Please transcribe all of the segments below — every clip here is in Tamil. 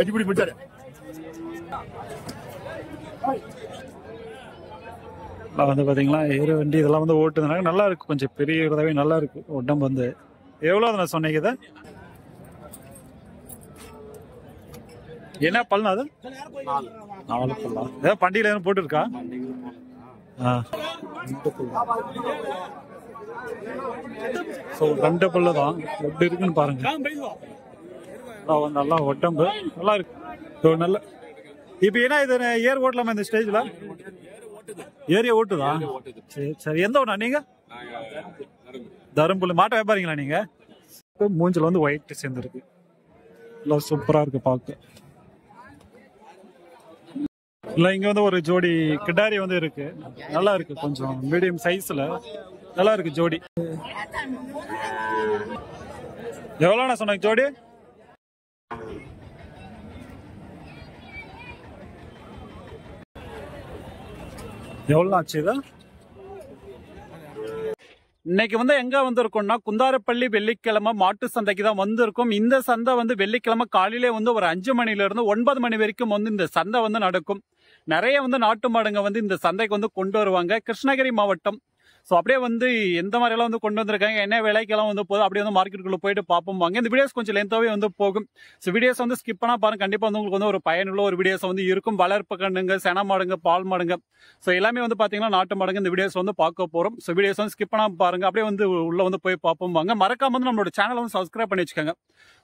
கட்டிப்பிடி பிடிச்சாரு. வந்து பார்த்தீங்களா ஏறு வண்டி இதெல்லாம் வந்து ஓட்டுதுனால நல்லா இருக்கு. கொஞ்சம் பெரிய உதவி நல்லா இருக்கு. உடம்பு வந்து எவ்வளவு நான் சொன்னீங்க இதை? என்ன பல்லு அது? நாலு பல்லா. ஏதாவது பண்டிகையில் எதுவும் போட்டுருக்கா? ஆ. ஸோ ரெண்டு பல்லு தான் எப்படி இருக்குன்னு பாருங்க. நல்லா நல்லா உடம்பு நல்லா இருக்கு. ஸோ நல்ல இப்போ ஏன்னா இது ஏர் ஓட்டலாமா இந்த ஸ்டேஜில் ஏரியா ஓட்டுதா? சரி சரி. எந்த ஒன்றா நீங்கள் தருமபுரி. மாட்ட வியாபாரிங்களா நீங்கள் மூஞ்சில் வந்து ஒயிட் சேர்ந்துருக்கு. எல்லாம் சூப்பராக இருக்குது பார்க்க இல்லை இங்கே வந்து ஒரு ஜோடி கிடாரி வந்து இருக்கு. நல்லா இருக்கு கொஞ்சம். மீடியம் சைஸில் நல்லா இருக்கு ஜோடி. எவ்வளோண்ணா சொன்னாங்க ஜோடி? எவ்வளோ ஆச்சு இது? இன்னைக்கு வந்து எங்க வந்திருக்கோம்னா குந்தாரப்பள்ளி வெள்ளிக்கிழமை மாட்டு சந்தைக்கு தான் வந்திருக்கும். இந்த சந்தை வந்து வெள்ளிக்கிழமை காலையிலே வந்து ஒரு அஞ்சு மணில இருந்து ஒன்பது மணி வரைக்கும் வந்து இந்த சந்தை வந்து நடக்கும். நிறைய வந்து நாட்டு மாடுங்க வந்து இந்த சந்தைக்கு வந்து கொண்டு வருவாங்க. கிருஷ்ணகிரி மாவட்டம் ஸோ அப்படியே வந்து எந்த மாதிரியெல்லாம் வந்து கொண்டு வந்திருக்காங்க என்ன விலைக்கெல்லாம் வந்து போதும் அப்படியே வந்து மார்க்கெட்டுக்குள்ள போயிட்டு பார்ப்போம். வாங்க இந்த வீடியோஸ் கொஞ்சம் லென்த்தாகவே வந்து போகும். ஸோ வீடியோஸ் வந்து ஸ்கிப் பண்ணால் பாருங்க. கண்டிப்பாக வந்து உங்களுக்கு வந்து ஒரு பயனுள்ள ஒரு வீடியோஸ் வந்து இருக்கும். வளர்ப்பு கண்ணுங்க சென மாடுங்க பால் மாடுங்க. ஸோ எல்லாமே வந்து பார்த்தீங்கன்னா நாட்டு மாடுங்க. இந்த வீடியோஸ் வந்து பார்க்க போகிறோம் ஸோ வீடியோஸ் வந்து ஸ்கிப் பண்ணாம பாருங்க. அப்படியே வந்து உள்ள வந்து போய் பார்ப்போம். வாங்க மறக்காம வந்து நம்மளோட சேனலை வந்து சப்ஸ்கிரைப் பண்ணி வச்சுக்கோங்க.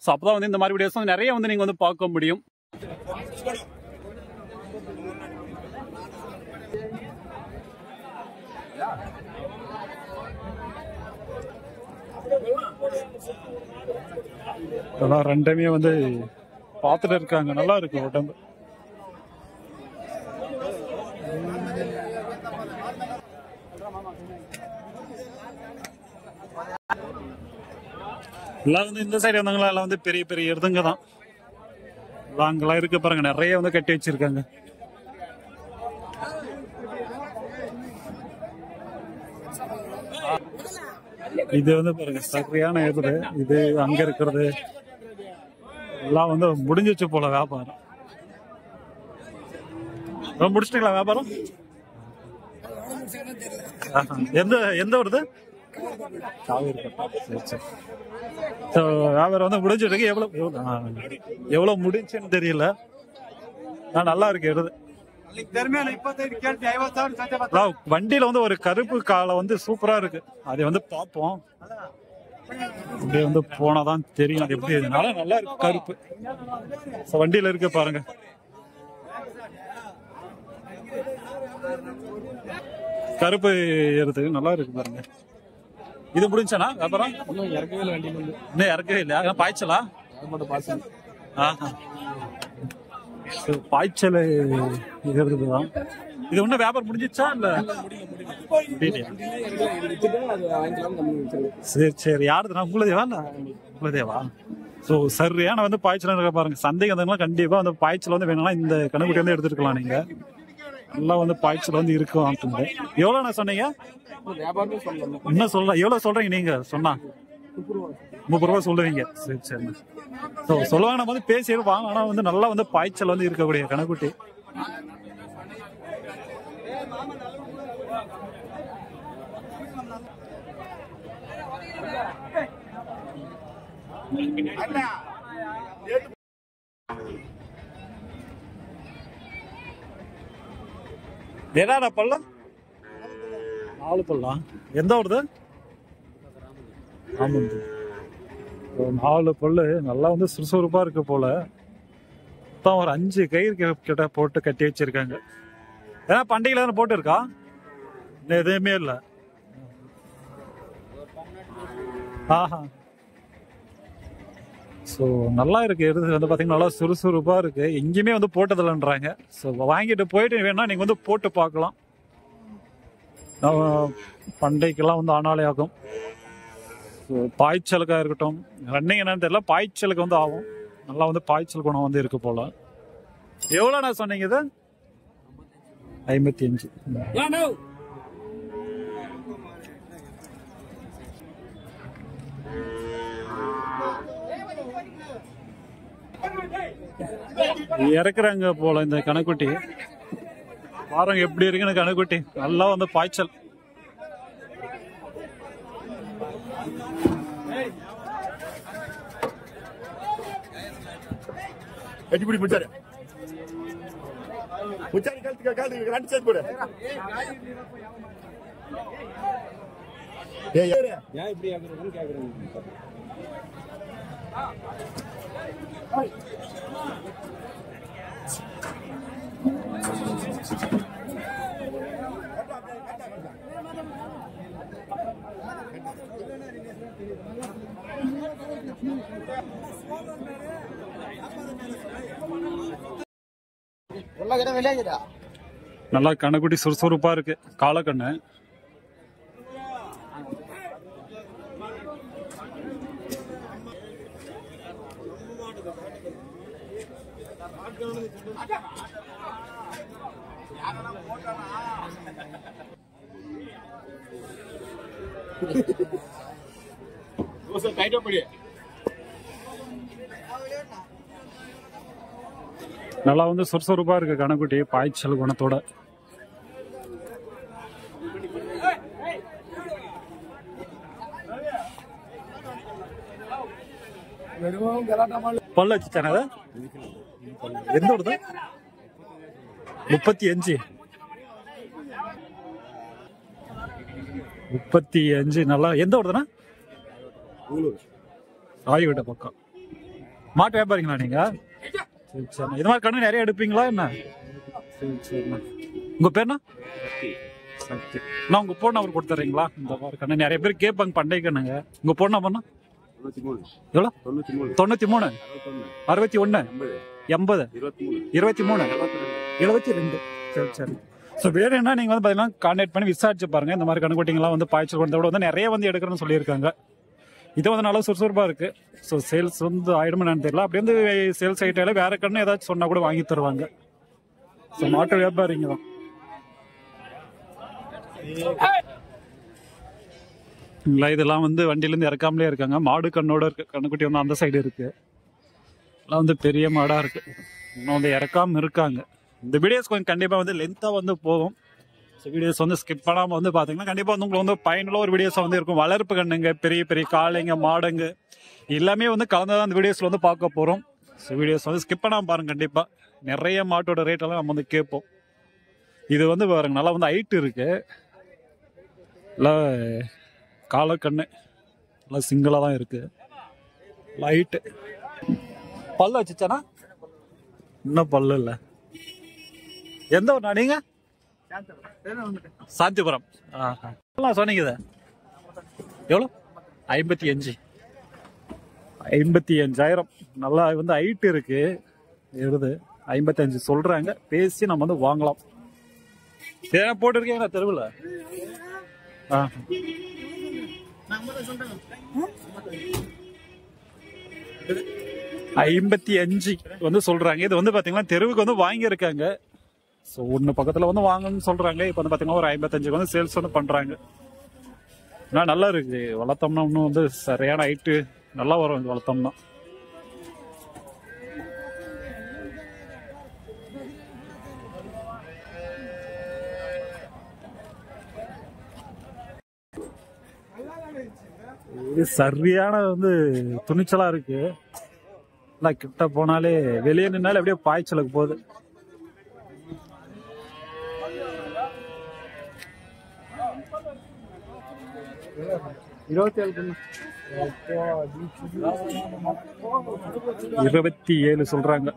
ஸோ அப்போ வந்து இந்த மாதிரி வீடியோஸ் வந்து நிறைய வந்து நீங்கள் வந்து பார்க்க முடியும். இதெல்லாம் ரெண்டுமே வந்து பார்த்துட்டு இருக்காங்க. நல்லா இருக்கு உடம்பு. எல்லாம் வந்து இந்த சைடு வந்தவங்களா எல்லாம் வந்து பெரிய பெரிய எருதுங்க தான் அங்கெல்லாம் இருக்கு பாருங்க. நிறைய வந்து கட்டி வச்சிருக்காங்க. இது வந்து பாருங்க சரியான எதிர். இது அங்க இருக்கிறது. எல்லாம் வந்து முடிஞ்சிச்சு போல வியாபாரம். முடிச்சிட்டீங்களா வியாபாரம்? எந்த எந்த வருது சரி சரி வியாபாரம் வந்து முடிஞ்சிருக்கு எவ்வளவு எவ்வளவு முடிஞ்சுன்னு தெரியல. நல்லா இருக்கு எருது. வண்டியில வந்து ஒரு கருப்பு காலை வந்து சூப்பரா இருக்கு. அதை வந்து பார்ப்போம். அப்படியே வந்து போனாதான் தெரியும் அது எப்படி இதனால நல்லா இருக்கு கருப்பு. வண்டியில இருக்கு பாருங்க. கருப்பு ஏறுது. நல்லா இருக்கு பாருங்க. இது முடிஞ்சானா வியாபாரம்? இன்னும் இறக்கவே இல்லை வண்டியில இன்னும் இறக்கவே இல்லையா? பாய்ச்சலா? அது மட்டும் பாசம் ஆஹா. பாய்ச்சல் இருக்குதுதான் இது ஒன்றும் வியாபாரம் முடிஞ்சிச்சா இல்ல? சரி சரி. யாருதுண்ணா உங்களதேவா இல்ல உங்களதேவா? ஸோ சரியான வந்து பாய்ச்சல் பாருங்க. சந்தைக்கு வந்தவங்களாம் கண்டிப்பா வந்து பாய்ச்சல் வந்து வேணும்னா இந்த கணக்குட்டி வந்து எடுத்துருக்கலாம் நீங்க. நல்லா வந்து பாய்ச்சல் வந்து இருக்கும் அப்படின்னு எவ்வளோ நான் சொன்னீங்க என்ன சொல்ல எவ்வளோ சொல்றீங்க நீங்க? சொன்னா. முப்பது ரூபா சொல்லுவீங்க. சரி சரி. ஸோ சொல்லுவாங்க நம்ம வந்து பேசி வாங்க ஆனால் வந்து நல்லா வந்து பாய்ச்சல் வந்து இருக்கக்கூடிய கணக்குட்டி. என்னடா பல்லம் நாலு பல்லாம் எந்த வருது ஆமாம் நாலு பல்லு நல்லா வந்து சுறுசுறுப்பா இருக்கு போல. தான் ஒரு அஞ்சு கயிறு கிட்ட போட்டு கட்டி வச்சிருக்காங்க. ஏன்னா பண்டிகையில தானே போட்டுருக்கா? இல்லை இன்னும் எதுவுமே இல்லை. ஆஹா. ஸோ நல்லா இருக்கு. எது வந்து பார்த்தீங்கன்னா நல்லா சுறுசுறுப்பாக இருக்கு. எங்கேயுமே வந்து போட்டதில்லைன்றாங்க. ஸோ வாங்கிட்டு போயிட்டு வேணா நீங்கள் வந்து போட்டு பார்க்கலாம். பண்டிகைக்கெல்லாம் பண்டைக்கெல்லாம் வந்து ஆனாலே ஆகும். பாய்ச்சலுக்காக இருக்கட்டும். ரன்னிங் என்னன்னு தெரியல. பாய்ச்சலுக்கு வந்து ஆகும். நல்லா வந்து பாய்ச்சல் குணம் வந்து இருக்கு போல. எவ்வளோ நான் சொன்னீங்க இது? ஐம்பத்தி அஞ்சு. இறக்குறாங்க போல இந்த கணக்குட்டி. பாருங்க எப்படி இருக்குன்னு கணக்குட்டி. நல்லா வந்து பாய்ச்சல். கட்டிப்பிடி முச்சாரு. முச்சாரு கழுத்து கழுத்து ரெண்டு சேர்த்து போடு. ஏய் ஏன் இப்படி ஆகுறதுன்னு கேக்குறேன். நல்லா கணக்குட்டி சுறுசுறுப்பா இருக்கு. காலக்கண்ணு தோசை டைட்டா படி. நல்லா வந்து சுறுசுறுப்பா இருக்கு கணக்குட்டி பாய்ச்சல் குணத்தோட. பல்ல வச்சுச்சானே அது? எந்த வருது முப்பத்தி அஞ்சு. முப்பத்தி அஞ்சு நல்லா எந்த வருதுண்ணா ராயவிட்ட பக்கம். மாட்டு வியாபாரிங்களா நீங்க? சரி இது மாதிரி கண்ணு நிறைய எடுப்பீங்களா என்ன? சரி சரிண்ணா உங்க பேர்னா சக்தி. நான் உங்க போன் நம்பர் கொடுத்துறீங்களா? இந்த மாதிரி கண்ணு நிறைய பேர் கேட்பாங்க பண்டை கண்ணுங்க உங்க போன் நம்பர்னா தொண்ணூத்தி மூணு. எவ்வளோ? தொண்ணூத்தி மூணு. அறுபத்தி ஒன்று எண்பது. இருபத்தி மூணு. எழுபத்தி ரெண்டு. சரி சரி ஸோ வேணும்னா நீங்கள் வந்து பார்த்தீங்கன்னா கான்டாக்ட் பண்ணி விசாரிச்சு பாருங்க. இந்த மாதிரி கணுக்குட்டிங்கெல்லாம் வந்து பாய்ச்சல் கொண்டதோட வந்து நிறைய வந்து எடுக்கிறேன்னு சொல்லியிருக்காங்க. இது வந்து நல்லா சுறுசுறுப்பாக இருக்கு. ஸோ சேல்ஸ் வந்து ஆயிடுமா என்னன்னு தெரியல. அப்படி வந்து சேல்ஸ் ஆகிட்டாலே வேற கண்ணு ஏதாச்சும் சொன்னா கூட வாங்கி தருவாங்க. ஸோ மாட்டு வியாபாரிங்க தான். இல்லை இதெல்லாம் வந்து வண்டியிலேருந்து இறக்காமலே இருக்காங்க. மாடு கண்ணோட இருக்கு. கண்ணுக்குட்டி வந்து அந்த சைடு இருக்கு. எல்லாம் வந்து பெரிய மாடாக இருக்கு. இன்னும் வந்து இறக்காம இருக்காங்க. இந்த வீடியோஸ் கொஞ்சம் கண்டிப்பாக வந்து லென்த்தாக வந்து போகும். ஸோ வீடியோஸ் வந்து ஸ்கிப் பண்ணாமல் வந்து பார்த்தீங்கன்னா கண்டிப்பாக வந்து உங்களுக்கு வந்து பயனுள்ள ஒரு வீடியோஸ் வந்து இருக்கும். வளர்ப்பு கண்ணுங்க பெரிய பெரிய காளைங்க மாடுங்க எல்லாமே வந்து கலந்து அந்த வீடியோஸில் வந்து பார்க்க போகிறோம் ஸோ வீடியோஸ் வந்து ஸ்கிப் பண்ணாமல் பாருங்கள் கண்டிப்பாக நிறைய மாட்டோட ரேட்டெல்லாம் நம்ம வந்து கேட்போம். இது வந்து பாருங்க நல்லா வந்து ஹைட் இருக்கு. இல்லை காலக்கண்ணு நல்லா சிங்கிளாக தான் இருக்கு. லைட்டு பல்லு வச்சுச்சானா? இன்னும் பல்லு இல்லை. எந்த ஊர்ண்ணா நீங்கள் சாந்திபுரம் சொன்னீங்க இதை. எவ்வளோ ஐம்பத்தி அஞ்சு. ஐம்பத்தி அஞ்சாயிரம். நல்லா வந்து ஹைட் இருக்கு. எழுது. ஐம்பத்தி அஞ்சு சொல்றாங்க. பேசி நம்ம வந்து வாங்கலாம். தேவை போட்டிருக்கீங்களா தெருவில்? ஆ. ஐம்பத்தி அஞ்சு வந்து சொல்றாங்க. இது வந்து பாத்தீங்கன்னா தெருவுக்கு வந்து வாங்கியிருக்காங்க. ஸோ ஒன்று பக்கத்தில் வந்து வாங்கணும்னு சொல்றாங்க. இப்போ வந்து பாத்தீங்கன்னா ஒரு ஐம்பத்தஞ்சுக்கு வந்து சேல்ஸ் வந்து பண்றாங்க. ஆனால் நல்லா இருக்கு. வளர்த்தோம்னா இன்னும் வந்து சரியான ஹைட்டு நல்லா வரும் இது வளர்த்தோம்னா. இது சரியான வந்து துணிச்சலா இருக்கு. எல்லாம் கிட்ட போனாலே வெளியே நின்னாலே அப்படியே பாய்ச்சலுக்கு போகுது. இருபத்தி ஏழு சொல்றாங்க.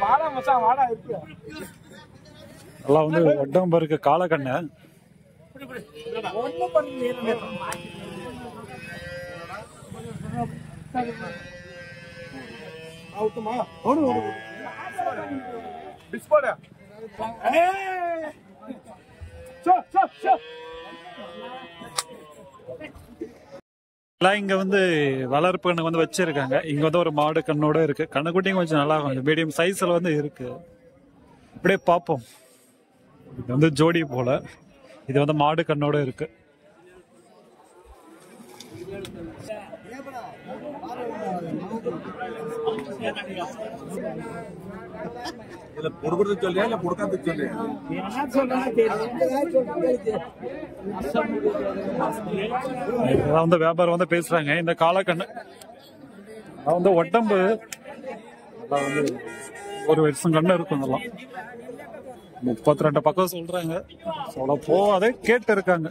வாடா மச்சான் வாடா இருக்கு. எல்லாம் வந்து உடம்பு இருக்கு காலக்கண்ணு. எல்லாம் இங்க வந்து வளர்ப்பு கண்ணு வந்து வச்சிருக்காங்க. இங்க வந்து ஒரு மாடு கண்ணோட இருக்கு. கண்ணுக்குட்டியும் கொஞ்சம் நல்லா கொஞ்சம் மீடியம் சைஸ்ல வந்து இருக்கு. அப்படியே பார்ப்போம். இது வந்து ஜோடி போல. இது வந்து மாடு கண்ணோட இருக்கு. இல்ல சொல்றியா? சொல்றியா வந்து வியாபாரம் வந்து பேசுறாங்க. இந்த காலக்கண்ணு வந்து வந்து ஒரு வருஷம் கண்ணு இருக்கும் இதெல்லாம். முப்பத்தி ரெண்டு பக்கம் சொல்றாங்க. சொல்ல போவாதே கேட்டு இருக்காங்க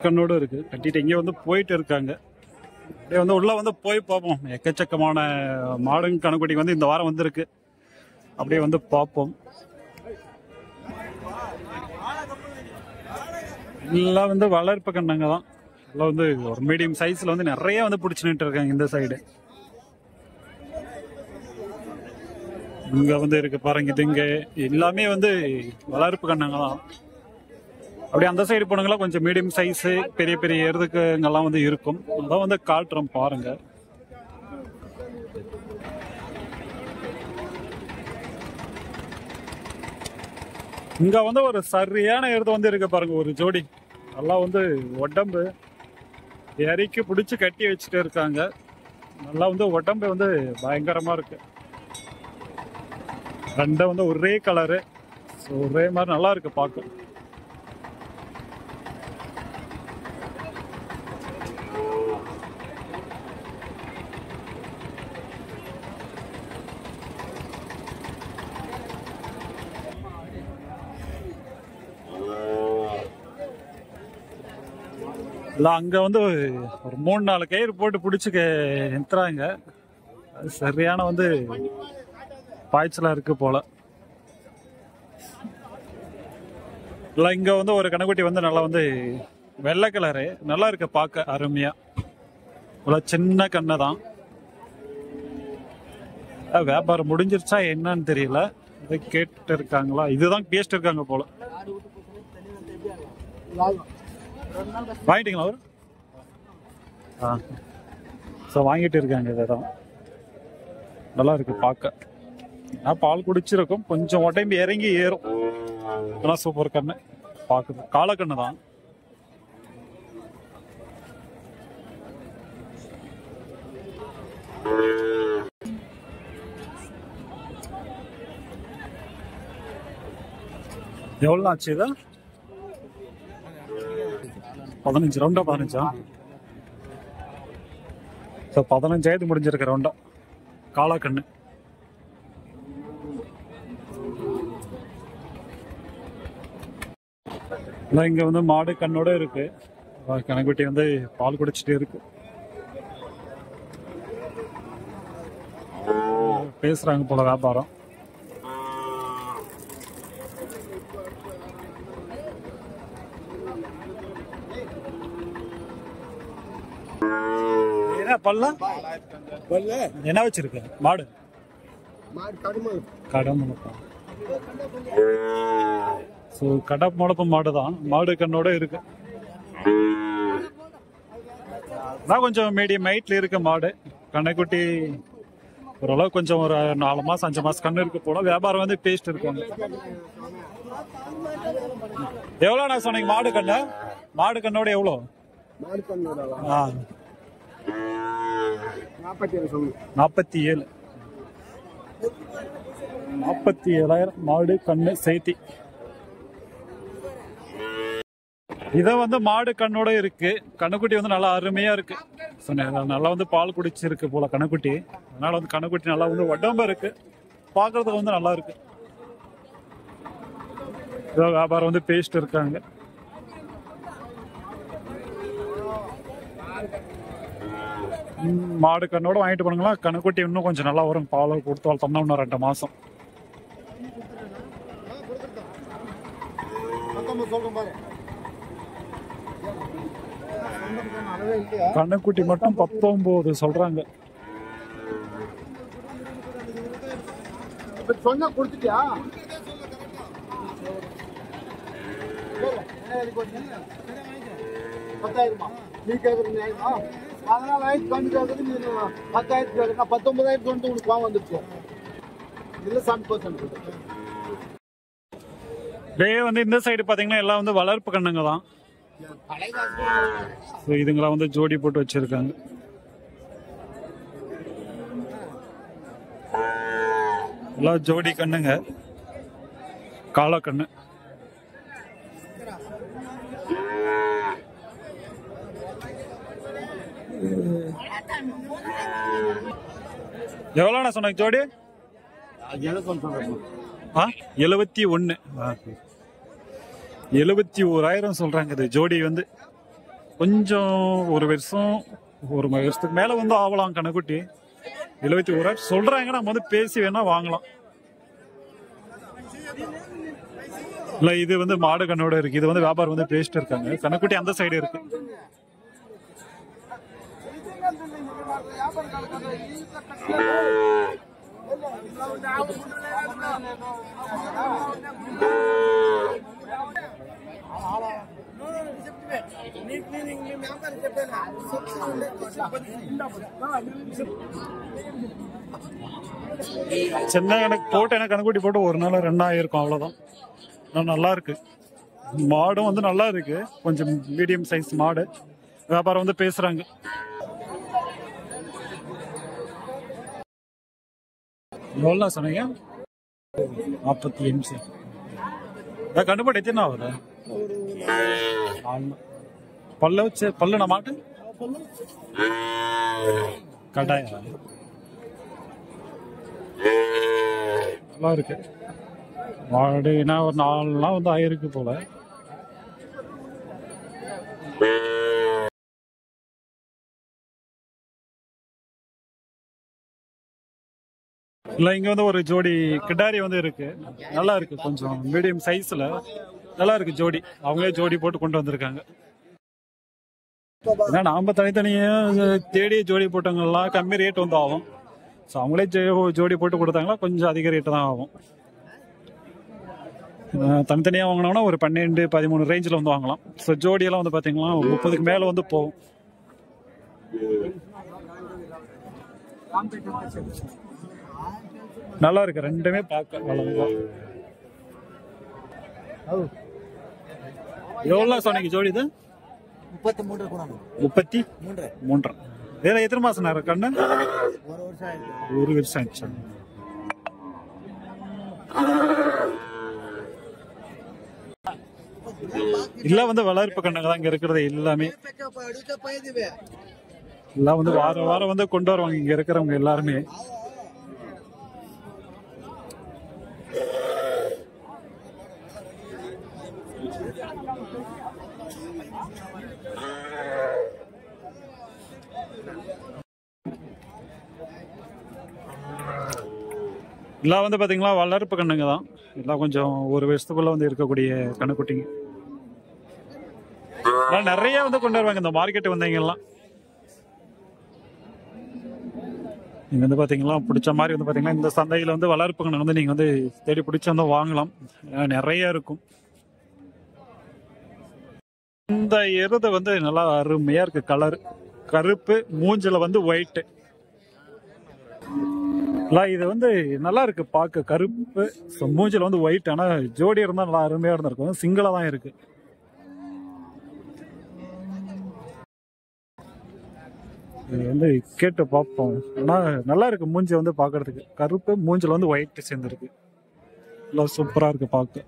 கண்ணோட இருக்கு. கட்டிட்டு இங்கே வந்து போயிட்டு இருக்காங்க. அப்படியே வந்து உள்ள வந்து போய் பார்ப்போம். எக்கச்சக்கமான மாடுங்க கணக்குட்டி வந்து இந்த வாரம் வந்திருக்கு. அப்படியே வந்து பார்ப்போம். எல்லாம் வந்து வளர்ப்பு கண்ணங்க தான். எல்லாம் வந்து ஒரு மீடியம் சைஸ்ல வந்து நிறைய வந்து பிடிச்சி நின்று இருக்காங்க இந்த சைடு இங்க வந்து இருக்கு பாருங்க இது எல்லாமே வந்து வளர்ப்பு கண்ணங்க தான். அப்படியே அந்த சைடு போனங்களா கொஞ்சம் மீடியம் சைஸ் பெரிய பெரிய எருதுக்குங்கெல்லாம் வந்து இருக்கும். அதான் வந்து காட்டுறோம் பாருங்க. இங்க வந்து ஒரு சரியான எருது வந்து இருக்கு பாருங்க ஒரு ஜோடி. நல்லா வந்து உடம்பு இறக்கி பிடிச்சி கட்டி வச்சுட்டு இருக்காங்க. நல்லா வந்து உடம்பு வந்து பயங்கரமாக இருக்கு. ரெண்டும் வந்து ஒரே கலரு ஸோ ஒரே மாதிரி நல்லா இருக்கு பார்க்க. இல்லை அங்கே வந்து ஒரு மூணு நாலு கயிறு போட்டு பிடிச்சி நிறுத்துறாங்க அது சரியான வந்து பாய்ச்சலாக இருக்கு போல. இல்லை இங்கே வந்து ஒரு கணக்குட்டி வந்து நல்லா வந்து வெள்ளை கலரு. நல்லா இருக்கு பார்க்க அருமையாக இவ்வளோ சின்ன கண்ணை தான். வியாபாரம் முடிஞ்சிருச்சா என்னன்னு தெரியல. இதை கேட்டு இருக்காங்களா? இதுதான் பேசிட்டு இருக்காங்க போல. வாங்கிட்டீங்களா அவர்? ஆ. ஸோ வாங்கிட்டு இருக்காங்க இதெல்லாம் நல்லா இருக்கு பார்க்க. நான் பால் குடிச்சிருக்கும். கொஞ்சம் உடம்பு இறங்கி ஏறும். இதெல்லாம் சூப்பர் கண்ணு. பார்க்குது. காலக்கண்ணு தான். எவ்வளோ ஆச்சு இதை? பதினஞ்சு ரவுண்டா பதினஞ்சா? ஸோ பதினஞ்சாயிரத்து முடிஞ்சிருக்க ரவுண்டா காலாக்கண்ணு இல்லை இங்க வந்து மாடு கண்ணோட இருக்கு. கணக்குட்டி வந்து பால் குடிச்சிட்டே இருக்கு. பேசுறாங்க போல வியாபாரம். என்ன பல்ல? என்ன வச்சிருக்க? மாடு. கடமுழப்பம் ஸோ கடமுழப்பம் மாடு தான் மாடு கண்ணோட இருக்கு. நான் கொஞ்சம் மீடியம் ஹைட்ல இருக்கு மாடு. கண்ணைக்குட்டி ஓரளவு கொஞ்சம் ஒரு நாலு மாசம் அஞ்சு மாசம் கண்ணு இருக்கு போல. வியாபாரம் வந்து பேஸ்ட் இருக்கும். எவ்வளோ நான் சொன்னீங்க? மாடு கண்ணு? மாடு கண்ணோட எவ்வளோ? ஆ. நாற்பத்தி ஏழு நாற்பத்தி ஏழாயிரம் மாடு கண்ணு சேர்த்தி இத வந்து மாடு கண்ணோட இருக்கு. கண்ணுக்குட்டி வந்து நல்லா அருமையா இருக்கு. சொன்னேன் நல்லா வந்து பால் குடிச்சிருக்கு போல கண்ணுக்குட்டி. அதனால வந்து கண்ணுக்குட்டி நல்லா வந்து உடம்பு இருக்கு. பார்க்கறதுக்கு வந்து நல்லா இருக்கு. ஏதோ வியாபாரம் வந்து பேசிட்டு இருக்காங்க. மாடு கண்ணோட வாங்கிட்டு போனாங்களா? கணக்குட்டி இன்னும் கொஞ்சம் நல்லா வரும். பால் கொடுத்து வளர்த்தோம்னா இன்னும் ரெண்டு மாசம். சொல்றேன் கண்ணுக்குட்டி மட்டும் பத்தொன்பது சொல்றாங்க. கொடுத்துட்டியா? பத்தாயிரமா? நீ கேக்குற நியாயமா? அதனால் ஆயிரத்தி கம்மி நீ பத்தாயிரத்தி கேக்குறா பத்தொன்பதாயிரத்தி வந்து உனக்கு கோவம் வந்துருச்சு. இல்ல சாமி பர்சன்ட் டே வந்து இந்த சைடு பாத்தீங்கன்னா எல்லாம் வந்து வளர்ப்பு கண்ணுங்க தான். ஸோ இதுங்களாம் வந்து ஜோடி போட்டு வச்சிருக்காங்க. எல்லாம் ஜோடி கண்ணுங்க. காலக்கண்ணு. எவ்வளோண்ணா சொன்னாங்க ஜோடி? ஆ? எழுபத்தி ஒன்று எழுபத்தி ஓராயிரம் சொல்கிறாங்க இது ஜோடி வந்து. கொஞ்சம் ஒரு வருஷம் ஒரு வருஷத்துக்கு மேலே வந்து ஆகலாம் கணக்குட்டி எழுபத்தி ஓராயிரம் சொல்கிறாங்க நம்ம வந்து பேசி வேணால் வாங்கலாம். இல்லை இது வந்து மாடு கண்ணோட இருக்குது இது வந்து வியாபாரம் வந்து பேசிட்டு இருக்காங்க. கணக்குட்டி அந்த சைடு இருக்குது சின்ன கணக்கு போட்டு எனக்கு கணக்குட்டி போட்டு ஒரு நாள் ரெண்டாயிரம் இருக்கும் அவ்வளவுதான் நல்லா இருக்கு. மாடும் வந்து நல்லா இருக்கு. கொஞ்சம் மீடியம் சைஸ் மாடு. வியாபாரம் வந்து பேசுறாங்க. எவ்வளோ சொன்னீங்க நாற்பத்தி அஞ்சு கண்டுபாடு எத்தனை ஆகுது? பல்ல வச்சு பல்லுனா மாட்டு? கட்டாயம். நல்லா இருக்கு. மாடுனா ஒரு நாலு நாள் வந்து ஆயிருக்கு போல. இல்ல இங்க வந்து ஒரு ஜோடி கிட்டாரி வந்து இருக்கு. நல்லா இருக்கு கொஞ்சம் மீடியம் சைஸ்ல நல்லா இருக்கு ஜோடி. அவங்களே ஜோடி போட்டு கொண்டு வந்திருக்காங்க. ஏன்னா நாம தனித்தனியாக தேடி ஜோடி போட்டவங்கலாம் கம்மி ரேட் வந்து ஆகும். ஸோ அவங்களே ஜோ- ஜோடி போட்டு கொடுத்தாங்களா கொஞ்சம் அதிக ரேட்டு தான் ஆகும். தனித்தனியாக வாங்கினோம்னா ஒரு பன்னெண்டு பதிமூணு ரேஞ்சில் வந்து வாங்கலாம். ஸோ ஜோடியெல்லாம் வந்து பார்த்தீங்கன்னா ஒரு முப்பதுக்கு மேலே வந்து போகும். நல்லா இருக்கு. ரெண்டுமே பார்க்க வளர்ந்து எவ்வளோ சொன்னீங்க ஜோடி இது? முப்பத்தி மூன்று. முப்பத்தி மூன்று எத்தனை மாசம் நேரம் கண்ணு ஒரு வருஷம் ஒரு வருஷம் ஆயிடுச்சு இல்ல வந்து வளர்ப்பு கண்ணுங்க தான் இங்க இருக்கிறது எல்லாமே. எல்லாம் வந்து வாரம் வாரம் வந்து கொண்டு வருவாங்க இங்க இருக்கிறவங்க எல்லாருமே. எல்லாம் வந்து பார்த்திங்களா வளர்ப்பு கண்ணுங்க தான். எல்லாம் கொஞ்சம் ஒரு வருஷத்துக்குள்ள வந்து இருக்கக்கூடிய கண்ணுக்குட்டிங்க. எல்லாம் நிறைய வந்து கொண்டு வருவாங்க இந்த மார்க்கெட் வந்தீங்கலாம் நீங்கள் நீங்க வந்து பாத்தீங்களா பிடிச்ச மாதிரி வந்து பாத்தீங்கன்னா இந்த சந்தையில வந்து வளர்ப்பு கண்ணு வந்து நீங்க வந்து தேடி பிடிச்சு வந்து வாங்கலாம். நிறைய இருக்கும். இந்த எருது வந்து நல்லா அருமையா இருக்கு கலர் கருப்பு மூஞ்சில வந்து ஒயிட் இது வந்து நல்லா இருக்கு. பார்க்க கருப்பு மூஞ்சில் வந்து ஒயிட் ஆனால் ஜோடி இருந்தா நல்லா அருமையா இருந்திருக்கும். சிங்கிளா தான் இருக்கு. இது வந்து கேட்டு பார்ப்போம். ஆனால் நல்லா இருக்கு மூஞ்சி வந்து பார்க்கறதுக்கு கருப்பு மூஞ்சில் வந்து ஒயிட் சேர்ந்துருக்கு. நல்லா சூப்பராக இருக்கு பார்க்க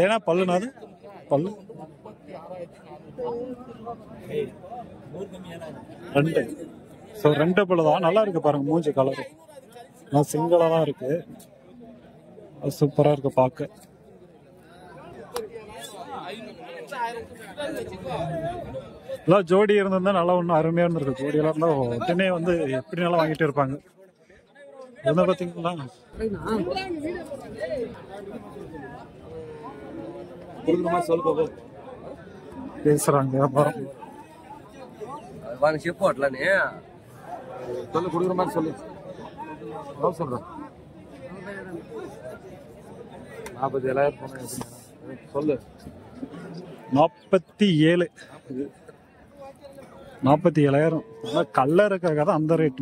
ஏன்னா பல்லுனா அது? பல்லு. ரெண்டு. ஸோ ரெண்டு பல்லு தான் நல்லா இருக்கு பாருங்க மூஞ்சி கலர் நான் சிங்கிளாக தான் இருக்கு. அது இருக்கு பார்க்க. எல்லாம் ஜோடி இருந்திருந்தா நல்லா ஒன்றும் அருமையாக இருந்திருக்கு ஜோடியெல்லாம் இருந்தால் இருந்தா உடனே வந்து எப்படினாலும் வாங்கிட்டு இருப்பாங்க. சொல்லு பாப்போம் பேசுறாங்க வியாபாரம் வாங்க ஷிப் ஓட்டலாம் நீ. சொல்லு கொடுக்குற மாதிரி சொல்லு சொல்றேன் நாற்பத்தி ஏழாயிரம்? சொல்லு. நாற்பத்தி ஏழு. நாற்பத்தி ஏழாயிரம். ஆனால் கல்லருக்காக தான் அந்த ரேட்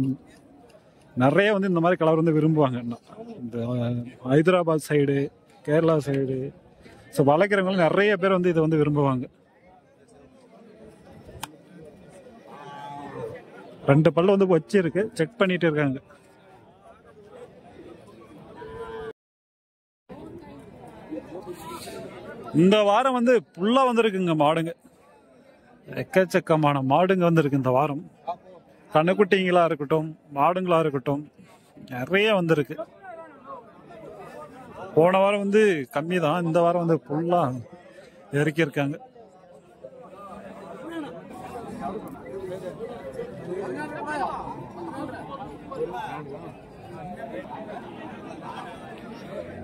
நிறைய வந்து இந்த மாதிரி கலர் வந்து விரும்புவாங்க. இன்னும். இந்த Hyderabad side Kerala side so வளர்க்குறவங்க நிறைய பேர் வந்து இதை வந்து விரும்புவாங்க. ரெண்டு பல்லு வந்து வச்சிருக்கு. செக் பண்ணிட்டு இருக்காங்க. இந்த வாரம் வந்து ஃபுல்லாக வந்திருக்குங்க மாடுங்க. எக்கச்சக்கமான மாடுங்க வந்திருக்கு இந்த வாரம். கண்ணுக்குட்டிங்களா இருக்கட்டும் மாடுங்களா இருக்கட்டும் நிறைய வந்திருக்கு. போன வாரம் வந்து கம்மி தான் இந்த வாரம் வந்து ஃபுல்லா இறக்கியிருக்காங்க.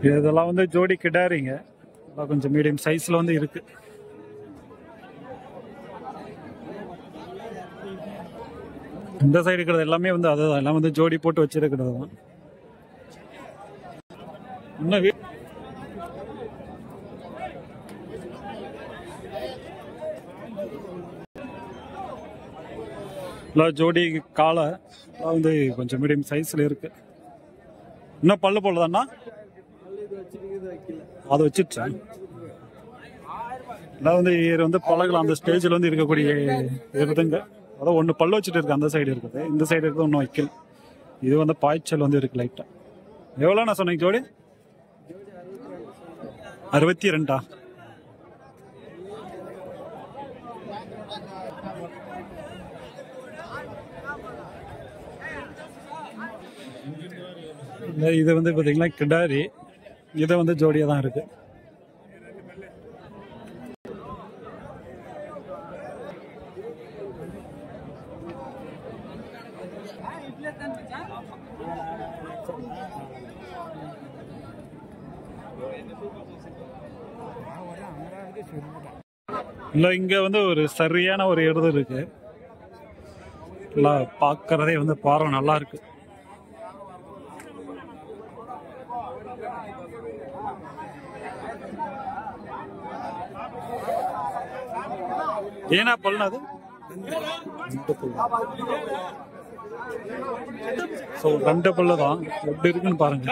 இதெல்லாம் வந்து ஜோடி கிடாரிங்க. கொஞ்சம் மீடியம் சைஸ்ல வந்து இருக்கு. இந்த சைடு இருக்கிறது எல்லாமே வந்து அதுதான். எல்லாம் வந்து ஜோடி போட்டு வச்சிருக்கிறது தான். இன்னும் ஜோடி காலை வந்து கொஞ்சம் மீடியம் சைஸ்ல இருக்கு. இன்னும் பல்லு போலதாண்ணா அதை வச்சிருச்சா எல்லாம் வந்து இது வந்து பழகலாம். அந்த ஸ்டேஜில் வந்து இருக்கக்கூடிய இருக்குதுங்க அதான் ஒன்று பல்லு வச்சுட்டு இருக்குது அந்த சைடு இருக்குது. இந்த சைடு இருக்குது ஒன்றும் வைக்கல். இது வந்து பாய்ச்சல் வந்து இருக்குது லைட்டாக எவ்வளோ நான் சொன்னீங்க ஜோடி? அறுபத்தி ரெண்டா இது வந்து பார்த்தீங்கன்னா கிடாரி. இது வந்து ஜோடியாக தான் இருக்குது இல்லை இங்கே வந்து ஒரு சரியான ஒரு இடது இருக்கு. நல்லா பார்க்கறதே வந்து பாரம் நல்லா இருக்கு. ஏனா பல்லுனா அது? ஸோ ரெண்டு பல்லு தான். எப்படி இருக்குன்னு பாருங்க.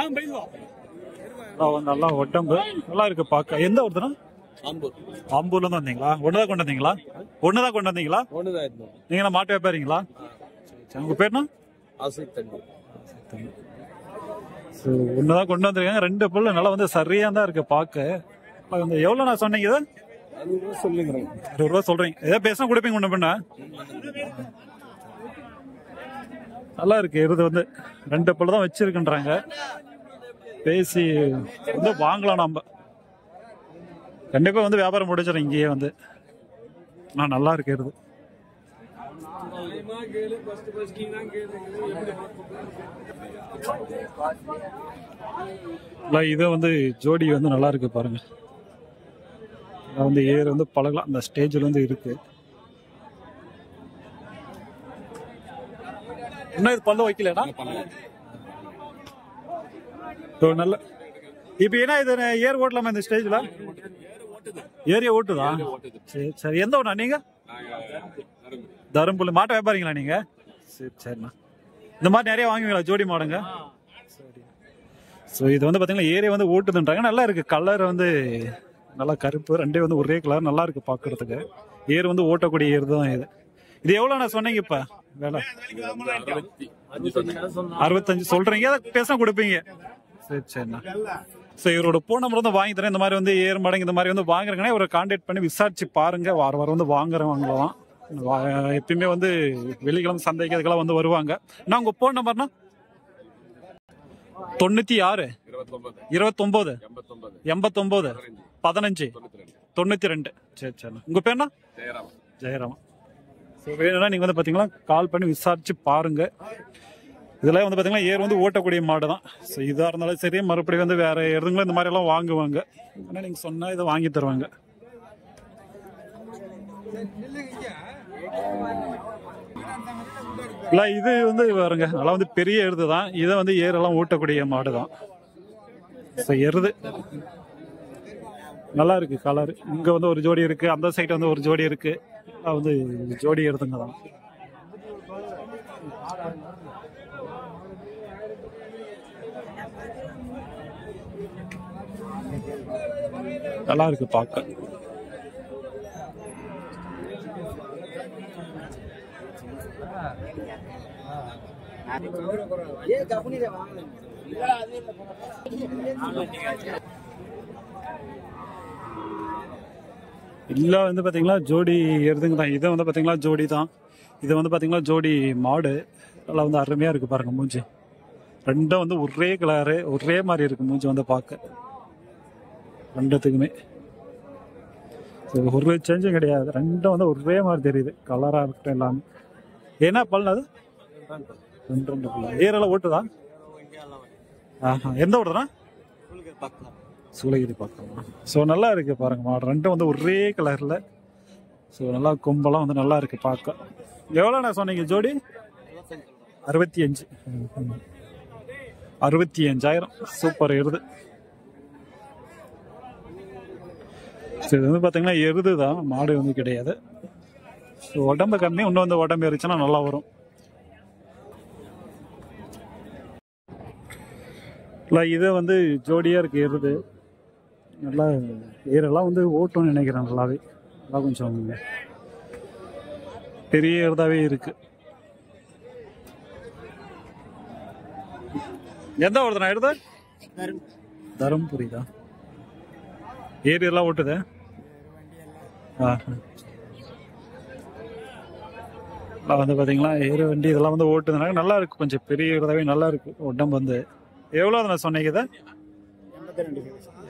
நல்லா உடம்பு நல்லா இருக்கு பார்க்க. எந்த ஒருத்தனா ஆம்பூர்ல இருந்து வந்தீங்களா? ஒண்ணுதான் கொண்டு வந்தீங்களா ஒண்ணுதான் கொண்டு வந்தீங்களா ஒண்ணுதான் நீங்க மாட்டு வியாபாரிங்களா? உங்க பேர்னா தண்ணி ஸோ ஒண்ணுதான் கொண்டு வந்திருக்காங்க. ரெண்டு புல்லு நல்லா வந்து சரியா தான் இருக்கு வந்து எவ்வளவு நான் சொன்னீங்க இருபது ரூபா சொல்றீங்க. ஏதோ பேசினா கொடுப்பீங்க ஒண்ணு பண்ண நல்லா இருக்கு. எருது வந்து ரெண்டு பல்லு தான் வச்சிருக்குன்றாங்க. பேசி வந்து வாங்கலாம் நம்ம கண்டிப்பாக வந்து வியாபாரம் முடிச்சிடும் இங்கேயே வந்து. ஆனா நல்லா இருக்கிறது எருது இது வந்து ஜோடி வந்து நல்லா இருக்கு பாருங்க. வந்து ஏர் வந்து பழகலாம். அந்த ஸ்டேஜில் வந்து இருக்கு. இன்னும் இது பல்ல வைக்கலடா ஓ, நல்ல இப்ப ஏன்னா இது ஏர் ஓட்டலாமா இந்த ஸ்டேஜ்ல? ஏரியா ஓட்டுதா? சரி சரி. எந்த ஊர்ண்ணா நீங்க? தரும்புல மாட்டு வியாபாரிங்களா நீங்க? சரி சரிண்ணா. இந்த மாதிரி நிறைய வாங்குவீங்களா? ஜோடி மாடுங்க? சரி. ஸோ இது வந்து பாத்தீங்கன்னா ஏரியா வந்து ஓட்டுதுன்றாங்க. நல்லா இருக்கு. கலர் வந்து நல்லா கருப்பு ரெண்டே வந்து ஒரே கலர் நல்லா இருக்கு பாக்குறதுக்கு. ஏர் வந்து ஓட்டக்கூடிய ஏர் தான் இது. இது எவ்வளவு நான் சொன்னீங்க இப்ப? வேலை? அறுபத்தஞ்சு. சொல்றீங்க. பேச கொடுப்பீங்க. சரி சரிண்ணா. ஸோ இவரோட போன் நம்பர் வந்து வாங்கி தரேன். இந்த மாதிரி வந்து ஏர் மடங்கு இந்த மாதிரி வந்து வாங்குறீங்கன்னா இவரை கான்டாக்ட் பண்ணி விசாரிச்சு பாருங்க. வார வாரம் வந்து வாங்குறவங்களாம் எப்பயுமே வந்து வெள்ளிக்கிழமை சந்தைக்கு அதுக்கெல்லாம் வந்து வருவாங்க. நான் உங்க போன் நம்பர்னா தொண்ணூத்தி ஆறு இருபத்தொன்பது எண்பத்தொன்பது பதினஞ்சு. தொண்ணூத்தி ரெண்டு சரி சரி உங்க பேர்னா ஜெயராமன் ஸோ வேணும்னா நீங்க வந்து பாத்தீங்கன்னா கால் பண்ணி விசாரிச்சு பாருங்க. இதெல்லாம் வந்து பார்த்தீங்கன்னா ஏர் வந்து ஓட்டக்கூடிய மாடு தான் ஸோ இதாக இருந்தாலும் சரி மறுபடியும் வந்து வேற எருதுங்களும் இந்த மாதிரி எல்லாம் வாங்குவாங்க. ஆனால் நீங்கள் சொன்னால் இதை வாங்கி தருவாங்க. இல்லை இது வந்து பாருங்க நல்லா வந்து பெரிய எருது தான் இதை வந்து ஏரெல்லாம் ஊட்டக்கூடிய மாடு தான் ஸோ எருது. நல்லா இருக்கு கலர் இங்கே வந்து ஒரு ஜோடி இருக்கு அந்த சைடு வந்து ஒரு ஜோடி இருக்கு. வந்து ஜோடி எருதுங்க தான் நல்லா இருக்கு பார்க்க இல்லை வந்து பார்த்தீங்களா ஜோடி எருதுங்க தான். இதை வந்து பார்த்தீங்களா ஜோடி தான். இது வந்து பார்த்தீங்களா ஜோடி மாடு. நல்லா வந்து அருமையாக இருக்குது பாருங்கள் மூஞ்சி. ரெண்டும் வந்து ஒரே கலரு ஒரே மாதிரி இருக்குது மூஞ்சி வந்து பார்க்க ரெண்டுத்துக்குமே. ஸோ ஒரு சேஞ்சும் கிடையாது. ரெண்டும் வந்து ஒரே மாதிரி தெரியுது. கலராக இருக்கட்டும் எல்லாமே. என்ன பல்லு அது? ரெண்டு ரெண்டு பல்லு ஏரெல்லாம் ஓட்டுதா? ஆஹா எந்த ஓட்டுறா சூளகிரி பக்கம். ஸோ நல்லா இருக்கு பாருங்க மாடு ரெண்டும் வந்து ஒரே கலரில் ஸோ நல்லா கொம்பெல்லாம் வந்து நல்லா இருக்கு பார்க்க. எவ்வளோண்ணா சொன்னீங்க ஜோடி? அறுபத்தி அஞ்சு. அறுபத்தி அஞ்சாயிரம். சூப்பர் இருது ஸோ இது வந்து பார்த்தீங்கன்னா எருது தான் மாடு வந்து கிடையாது. ஸோ உடம்பு கம்மி இன்னும் வந்து உடம்பு எரிச்சுன்னா நல்லா வரும். இல்லை இது வந்து ஜோடியாக இருக்குது எருது. நல்லா ஏரெல்லாம் வந்து ஓட்டும்னு நினைக்கிறேன் நல்லாவே. நல்லா கொஞ்சம் பெரிய எருதாவே இருக்கு. எந்த ஓடுதுண்ணா எருது? தருமபுரி தான். ஏரி எல்லாம் ஓட்டுது? ஆஹா. எல்லாம் வந்து பாத்தீங்களா ஏறு வண்டி இதெல்லாம் வந்து ஓட்டுதுனால நல்லா இருக்கு கொஞ்சம். பெரிய இதாகவே நல்லா இருக்கு. உடம்பு வந்து எவ்வளோ நான் சொன்னீங்க இதை?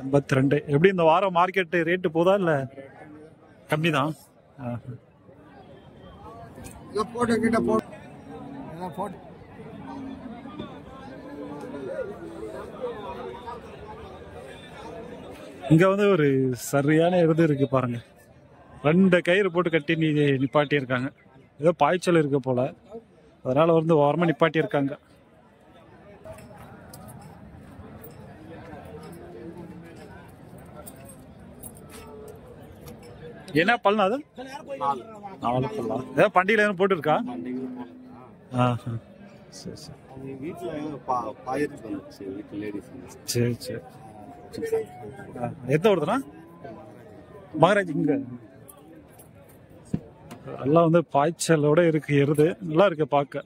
எண்பத்தி ரெண்டு எப்படி இந்த வாரம் மார்க்கெட்டு ரேட்டு போதா இல்லை? கம்மி தான் இதை போட்டு கிட்ட போட்டு இதை போட்டு இங்க வந்து ஒரு சரியான எருது இருக்கு பாருங்க. ரெண்டு கயிறு போட்டு கட்டி நீ நிப்பாட்டி இருக்காங்க ஏதோ பாய்ச்சல் இருக்கு போல. அதனால வந்து ஓரமா நிப்பாட்டி இருக்காங்க என்ன பல்லு அது நாலு பல்லா ஏதோ பண்டிகையில் எதுவும் போட்டுருக்கா? ஆஹா. சரி சரி. சரி சரி. ஆ, எந்த வருதுண்ணா? மகாராஜ் இங்க. எல்லாம் வந்து பாய்ச்சலோட இருக்கு எருது. நல்லா இருக்கு பார்க்க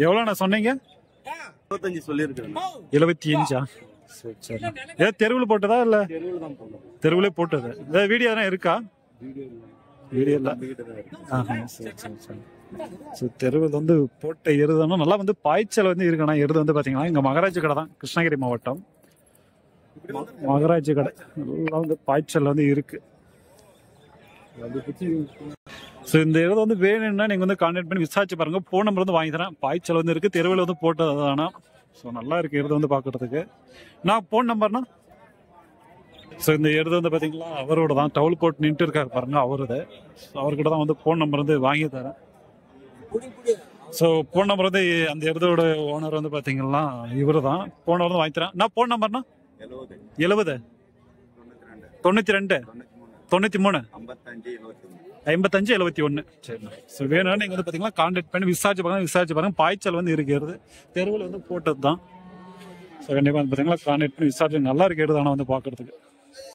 எவ்வளோண்ணா சொன்னீங்க? இருபத்தஞ்சு சொல்லியிருக்கிறேன். எழுபத்தி அஞ்சா சரி சரி. ஏதோ தெருவில் போட்டதா இல்ல? தெருவில் தான் போட்டது. ஏதாவது வீடியோ எதனா இருக்கா? வீடியோ இல்ல. தான் ஆஹா, சரி சரி சரி. ஸோ தெருவில் வந்து போட்ட எருதுனா நல்லா வந்து பாய்ச்சல் வந்து இருக்குண்ணா எருது வந்து பார்த்தீங்கன்னா இங்கே மகாராஜ் கடை தான். கிருஷ்ணகிரி மாவட்டம். மகாராஜ் கடை. நல்லா வந்து பாய்ச்சல் வந்து இருக்கு. ஸோ இந்த எருது வந்து வேணும்னா நீங்கள் வந்து கான்டாக்ட் பண்ணி விசாரிச்சு பாருங்க. ஃபோன் நம்பர் வந்து வாங்கி தரேன். பாய்ச்சல் வந்து இருக்கு. தெருவில் வந்து போட்டது தானா? ஸோ நல்லா இருக்கு எருது வந்து பார்க்கறதுக்கு நான் ஃபோன் நம்பர்னா ஸோ இந்த எருது வந்து பார்த்தீங்களா அவரோட தான். டவுல் போட்டு நின்றுட்டு இருக்காரு பாருங்க அவரது. ஸோ அவர்கிட்ட தான் வந்து ஃபோன் நம்பர் வந்து வாங்கி தரேன். ஸோ ஃபோன் நம்பர் வந்து அந்த எருதோட ஓனர் வந்து பார்த்தீங்கன்னா இவரு தான் ஃபோன் நம்பர் வாங்கி தரேன் நான் ஃபோன் நம்பர்னா எழுபது தொண்ணூற்றி ரெண்டு. தொண்ணூற்றி மூணு. ஐம்பத்தஞ்சு எழுபத்தி ஒன்று. ஐம்பத்தஞ்சு எழுபத்தி ஒன்று. சரி ஸோ வேணும்னா நீங்கள் வந்து பார்த்தீங்கன்னா கான்டாக்ட் பண்ணி விசாரிச்சு பாருங்க விசாரிச்சு பாருங்க. பாய்ச்சல் வந்து இருக்கிறது. தெருவில் வந்து போட்டது தான் ஸோ கண்டிப்பாக வந்து பார்த்தீங்கன்னா கான்டாக்ட் பண்ணி விசாரிச்சு நல்லா இருக்கிறது ஆனால் வந்து பார்க்கறதுக்கு